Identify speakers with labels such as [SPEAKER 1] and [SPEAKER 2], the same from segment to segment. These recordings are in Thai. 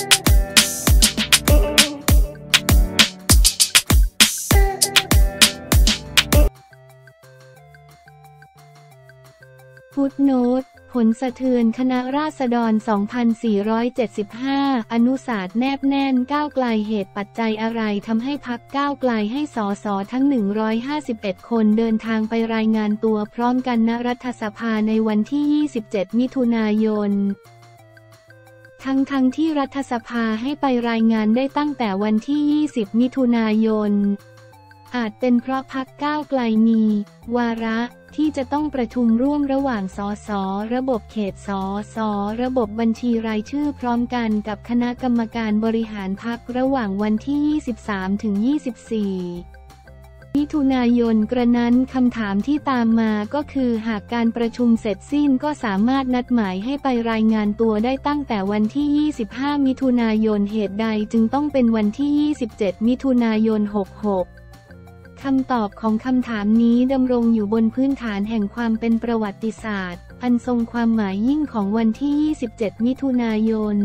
[SPEAKER 1] ฟุตโนตผลสะเทือนคณะราษฎร 2475 อนุศาสตร์แนบแน่นก้าวไกลเหตุปัจจัยอะไรทำให้พักก้าวไกลให้สอสอทั้ง 151 คนเดินทางไปรายงานตัวพร้อมกันณรัฐสภาในวันที่ 27 มิถุนายน ทั้งทั้งที่รัฐสภาให้ไปรายงานได้ตั้งแต่วันที่ 20 มิถุนายน อาจเป็นเพราะพักก้าวไกลมี วาระที่จะต้องประชุมร่วมระหว่างสสระบบเขตสสระบบบัญชีรายชื่อพร้อมกันกับคณะกรรมการบริหารพักระหว่างวันที่ 23 ถึง 24 มิถุนายนกระนั้นคำถามที่ตามมาก็คือหากการประชุมเสร็จสิ้นก็สามารถนัดหมายให้ไปรายงานตัวได้ตั้งแต่วันที่ 25 มิถุนายนเหตุใดจึงต้องเป็นวันที่ 27 มิถุนายน 66คำตอบของคำถามนี้ดำรงอยู่บนพื้นฐานแห่งความเป็นประวัติศาสตร์ อันทรงความหมายยิ่งของวันที่ 27 มิถุนายน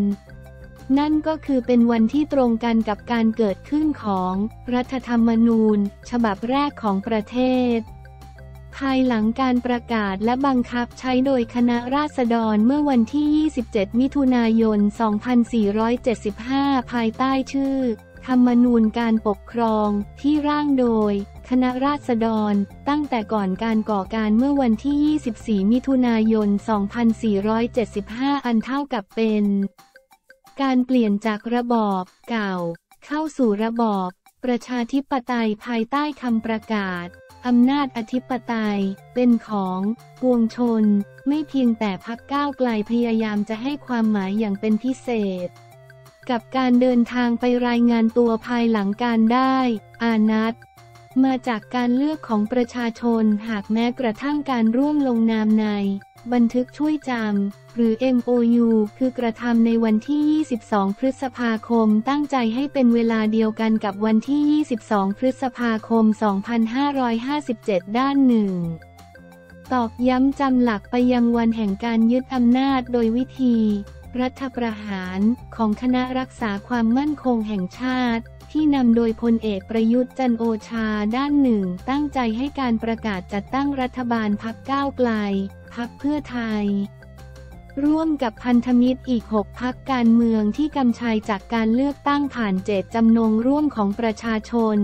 [SPEAKER 1] นั่นก็คือเป็นวันที่ตรงกันกับการเกิดขึ้นของรัฐธรรมนูญ ฉบับแรกของประเทศ ภายหลังการประกาศและบังคับใช้โดยคณะราษฎรเมื่อวันที่ 27 มิถุนายน 2475 ภายใต้ชื่อ ธรรมนูญการปกครองที่ร่างโดยคณะราษฎร ตั้งแต่ก่อนการก่อการเมื่อวันที่ 24 มิถุนายน 2475 อันเท่ากับเป็น การเปลี่ยนจากระบอบเก่า เข้าสู่ระบอบ ประชาธิปไตยภายใต้คำประกาศอำนาจอธิปไตย เป็นของปวงชน ไม่เพียงแต่พักก้าวไกลพยายามจะให้ความหมายอย่างเป็นพิเศษ กับการเดินทางไปรายงานตัวภายหลังการได้ อานัดมาจากการเลือกของประชาชนหากแม้กระทั่งการร่วมลงนามใน บันทึกช่วยจำ หรือ MOU คือกระทำในวันที่ 22 พฤษภาคม ตั้งใจให้เป็นเวลาเดียวกันกับวันที่ 22 พฤษภาคม 2557 ด้านหนึ่งตอกย้ำจำหลักไปยังวันแห่งการยึดอำนาจโดยวิธี รัฐประหารของคณะรักษาความมั่นคงแห่งชาติ ที่นำโดยพลเอกประยุทธ์จันโอชาด้านหนึ่ง ตั้งใจให้การประกาศจัดตั้งรัฐบาลพักก้าวไกล พักเพื่อไทย ร่วมกับพันธมิตรอีก 6 พักการเมืองที่กำชัยจากการเลือกตั้งผ่านเจตจำนงร่วมของประชาชน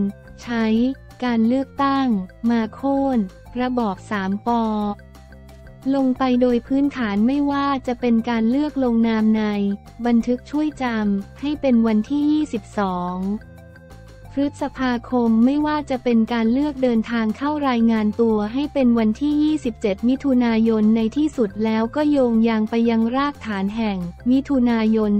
[SPEAKER 1] ใช้ การเลือกตั้ง มาโค่นระบอบสามปอลงไปโดยพื้นฐานไม่ว่าจะเป็นการเลือกลงนามใน บันทึกช่วยจำให้เป็นวันที่ 22 ฤษภาคมไม่ว่าจะเป็นการเลือกเดินทางเข้ารายงานตัวให้เป็นวันที่ 27 มิถุนายนในที่สุดแล้วก็โยงยางไปยังรากฐานแห่ง มิถุนายน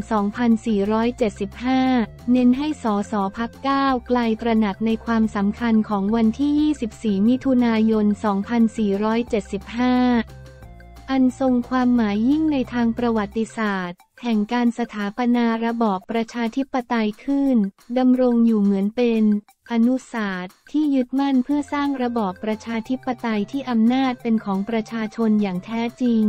[SPEAKER 1] 2475 เน้นให้สสพักก้าวไกลตระหนักในความสำคัญของวันที่ 24 มิถุนายน 2475 อันทรงความหมายยิ่งในทางประวัติศาสตร์ แห่งการสถาปนาระบอบประชาธิปไตยขึ้น ดำรงอยู่เหมือนเป็น อนุศาสตร์ที่ยึดมั่นเพื่อสร้างระบอบประชาธิปไตยที่อำนาจเป็นของประชาชนอย่างแท้จริง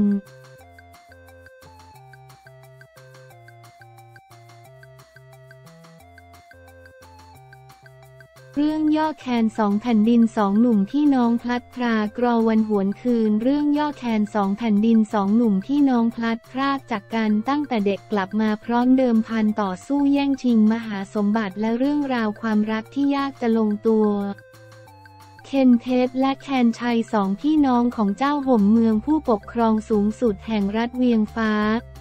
[SPEAKER 1] เรื่องย่อแคนสองแผ่นดินสองหนุ่มพี่น้องพลัดพรากรอวันหวนคืน เรื่องย่อแคนสองแผ่นดินสองหนุ่มพี่น้องพลัดพรากจากกันตั้งแต่เด็กกลับมาพร้อมเดิมพันต่อสู้แย่งชิงมหาสมบัติและเรื่องราวความรักที่ยากจะลงตัว เคนเพชรและแคนชัยสองพี่น้องของเจ้าห่มเมืองผู้ปกครองสูงสุดแห่งรัฐเวียงฟ้า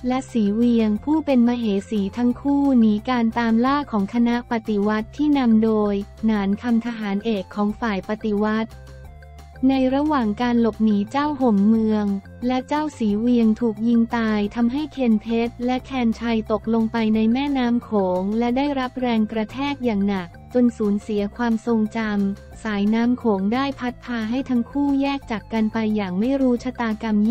[SPEAKER 1] และสีเวียงผู้เป็นมเหสีทั้งคู่หนีการตามล่าของคณะปฏิวัติที่นำโดย หนานคำทหารเอกของฝ่ายปฏิวัติ ในระหว่างการหลบหนีเจ้าห่มเมือง และเจ้าสีเวียงถูกยิงตายทำให้เคนเพชรและแคนชัยตกลงไปในแม่น้ำโขงและได้รับแรงกระแทกอย่างหนัก จนสูญเสียความทรงจำ สายน้ำโขงได้พัดพาให้ทั้งคู่แยกจากกันไปอย่างไม่รู้ชะตากรรม 20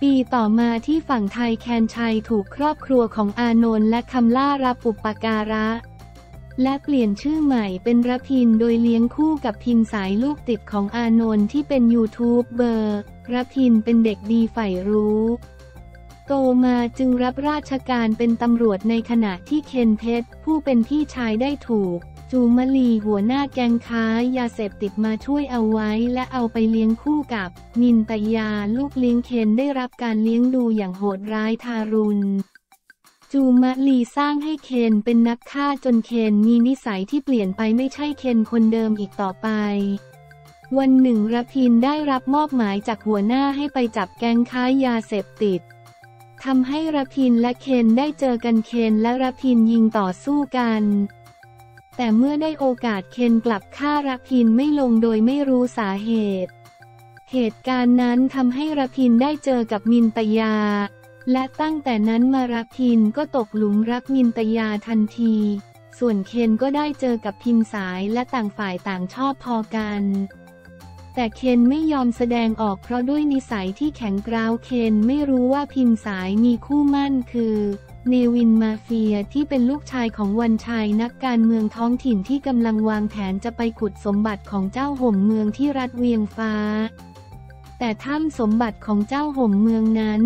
[SPEAKER 1] ปีต่อมาที่ฝั่งไทยแคนชัยถูกครอบครัวของอานนท์และคำล่ารับอุปการะ และเปลี่ยนชื่อใหม่เป็นรพินโดยเลี้ยงคู่กับพินสายลูกติดของอานนท์ที่เป็นยูทูบเบอร์รพินเป็นเด็กดีใฝ่รู้ โตมาจึงรับราชการเป็นตำรวจในขณะที่เคนเพชรผู้เป็นพี่ชายได้ถูก จูมลีหัวหน้าแก๊งค้ายาเสพติดมาช่วยเอาไว้และเอาไปเลี้ยงคู่กับมินตยาลูกเลี้ยงเคนได้รับการเลี้ยงดูอย่างโหดร้ายทารุณจูมะลีสร้างให้เคนเป็นนักฆ่าจนเคนมีนิสัยที่เปลี่ยนไปไม่ใช่เคนคนเดิมอีกต่อไป วันหนึ่งรพินได้รับมอบหมายจากหัวหน้าให้ไปจับแก๊งค้ายาเสพติด ทำให้รพินและเคนได้เจอกันเคนและรพินยิงต่อสู้กัน แต่เมื่อได้โอกาสเคนกลับฆ่ารพินไม่ลงโดยไม่รู้สาเหตุ เหตุการณ์นั้นทำให้รพินได้เจอกับมินตยา และตั้งแต่นั้นมารพินก็ตกหลุมรักมินตยาทันที ส่วนเคนก็ได้เจอกับพิมสายและต่างฝ่ายต่างชอบพอกัน แต่เคนไม่ยอมแสดงออกเพราะด้วยนิสัยที่แข็งกร้าวเคนไม่รู้ว่าพิมสายมีคู่มั่นคือเนวินมาเฟียที่เป็นลูกชายของวันชัยนักการเมืองท้องถิ่นที่กำลังวางแผนจะไปขุดสมบัติของเจ้าห่มเมืองที่รัฐเวียงฟ้า แต่ถ้ำสมบัติของเจ้าห่มเมืองนั้น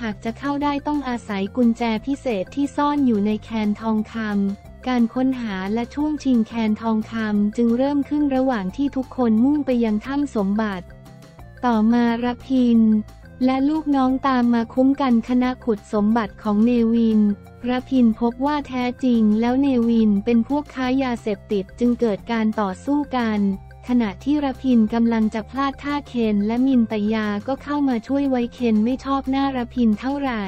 [SPEAKER 1] หากจะเข้าได้ต้องอาศัยกุญแจพิเศษที่ซ่อนอยู่ในแคนทองคำ การค้นหาและช่วงชิงแคนทองคำจึงเริ่มขึ้นระหว่างที่ทุกคนมุ่งไปยังถ้ำสมบัติ ต่อมารพิน และลูกน้องตามมาคุ้มกันคณะขุดสมบัติของเนวินรพินพบว่าแท้จริงแล้วเนวินเป็นพวกค้ายาเสพติดจึงเกิดการต่อสู้กัน ขณะที่รพินกำลังจะพลาดท่าเคนและมินตยาก็เข้ามาช่วยไว้เคนไม่ชอบหน้ารพินเท่าไหร่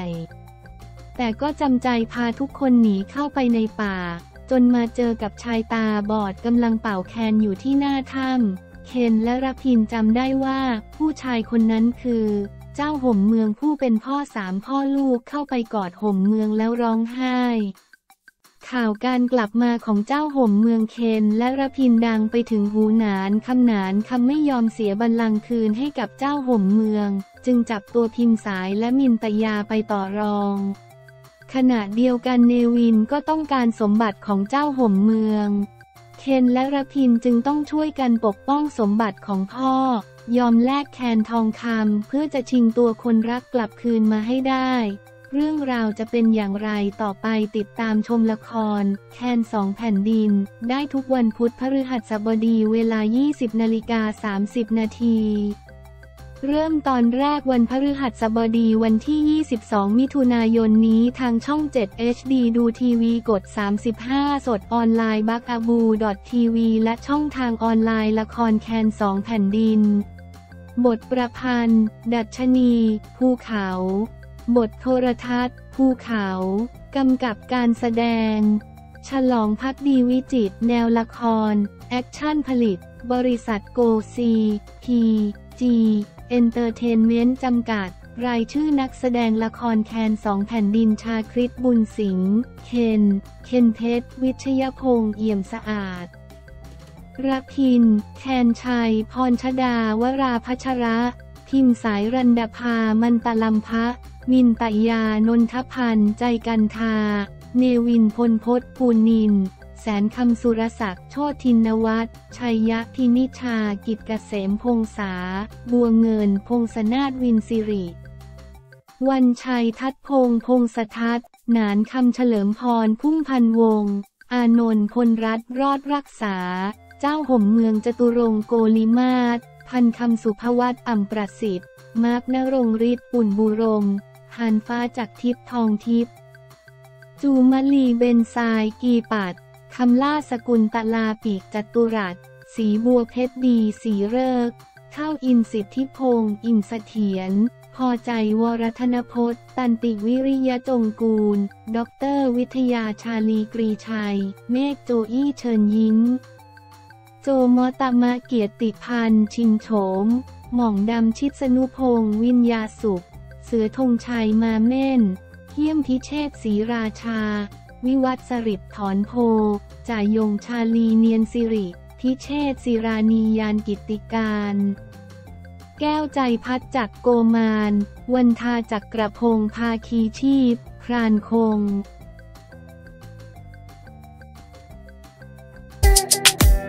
[SPEAKER 1] แต่ก็จำใจพาทุกคนหนีเข้าไปในป่า จนมาเจอกับชายตาบอดกำลังเป่าแคนอยู่ที่หน้าถ้ำเคนและรพินจำได้ว่า ผู้ชายคนนั้นคือ เจ้าห่มเมืองผู้เป็นพ่อสามพ่อลูกเข้าไปกอดห่มเมืองแล้วร้องไห้ ข่าวการกลับมาของเจ้าห่มเมืองเคนและรพินดังไปถึงหูหนานคำหนานคำไม่ยอมเสียบัลลังก์คืนให้กับเจ้าห่มเมือง จึงจับตัวพิมสายและมินตยาไปต่อรอง ขณะเดียวกันเนวินก็ต้องการสมบัติของเจ้าห่มเมือง เคนและรพินจึงต้องช่วยกันปกป้องสมบัติของพ่อ ยอมแลกแคนทองคำเพื่อจะชิงตัวคนรักกลับคืนมาให้ได้ เรื่องราวจะเป็นอย่างไรต่อไปติดตามชมละคร แคนสองแผ่นดิน ได้ทุกวันพุธพฤหัสบดีเวลา 20นาฬิกา30นาที เริ่มตอนแรกวันพฤหัสบดีวันที่ 22 มิถุนายนนี้ทางช่อง 7 HD ดูทีวีกด 35 สดออนไลน์บักอาบูดอททีวีและช่องทางออนไลน์ละครแคนสองแผ่นดิน บทประพันธ์ ดัชนี ภูเขา บทโทรทัศน์ ภูเขา กำกับการแสดง ฉลองพักดีวิจิตแนวละคร แอคชั่นผลิต บริษัทโกซี พีจี เอนเตอร์เทนเมนต์จำกัด รายชื่อนักแสดงละครแคนสองแผ่นดินชาคริตบุญสิงห์เคน เคนเพชร วิชยพงษ์เอี่ยมสะอาดรพิน แคนชัย พรชดา วราพัชระ พิมสายรันดาภา มันตะลัมพะ มินตยานนทพันธ์ใจกันทา เนวินพลพศปูนิน แสนคำสุรศักดิ์โชตินวัฒน์ชัยยะพินิชา กิจเกษมพงษา บัวเงิน พงษนาถวินสิริวันชัยทัดพงษ์พงศทัศน์หนานคำเฉลิมพรพุ่มพันวงศ์อานนท์พลรัตน์รอดรักษา เจ้าห่มเมืองจตุรงโกลิมาศพันคำสุภวัตอ่ำประสิทธิ์ มาร์กนรงฤทธิ์ปุ่นบุรมหันฟ้าจากทิพย์ทองทิพย์จูมลีเบนซายกีปัด คำล่าสกุลตลาปีกจัตุรัส สีบัวเพชรดีสีเริกเข้าอินสิทธิพงศ์อินเสถียร พอใจวรธนพจน์ ตันติวิริยจงกูลด็อกเตอร์วิทยาชาลีกรีชัย เมฆโจอี้เชิญยิ้ม โจมอตมะเกียรติพันธ์ชิงโฉม หม่องดำชิดสนุพงศ์วิญญาสุข เสือธงชัยมาเม่นเยี่ยมพิเชษศรีราชา วิวัตรสริดถอนโพจ่ายงชาลีเนียนสิริ ทิเชษศิรานียานกิติการ แก้วใจพัดจักโกมานวันทาจักกระพงพาคีชีพ พรานคง you.